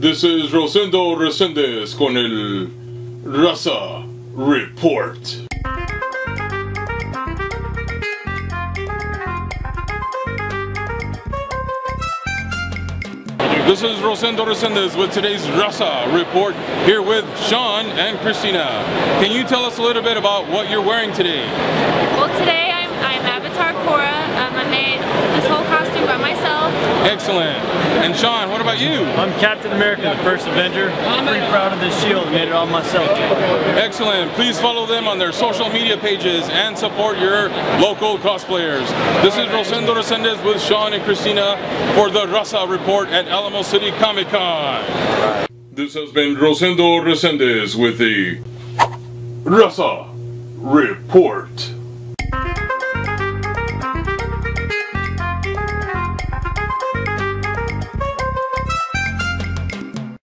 This is Rosendo Resendez con el Raza Report. This is Rosendo Resendez with today's Raza Report here with Sean and Christina. Can you tell us a little bit about what you're wearing today? Well, today I'm, I'm Avatar Korra. Um, I made this whole costume by myself. Excellent. And Sean, what about you? I'm Captain America, the first Avenger. I'm pretty proud of this shield. Made it all myself. Excellent. Please follow them on their social media pages and support your local cosplayers. This is Rosendo Resendez with Sean and Christina for the Raza Report at Alamo City Comic Con. This has been Rosendo Resendez with the Raza Report.